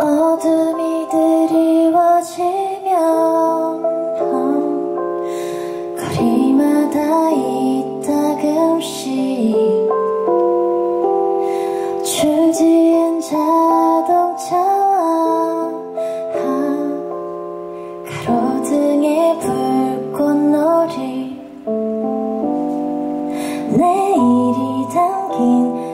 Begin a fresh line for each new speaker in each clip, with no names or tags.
어둠이 드리워지면 밤 거리마다 있다 금씩 주지은 자동차와 어, 가로등에 불꽃놀이 내일이 담긴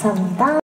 감사합니다.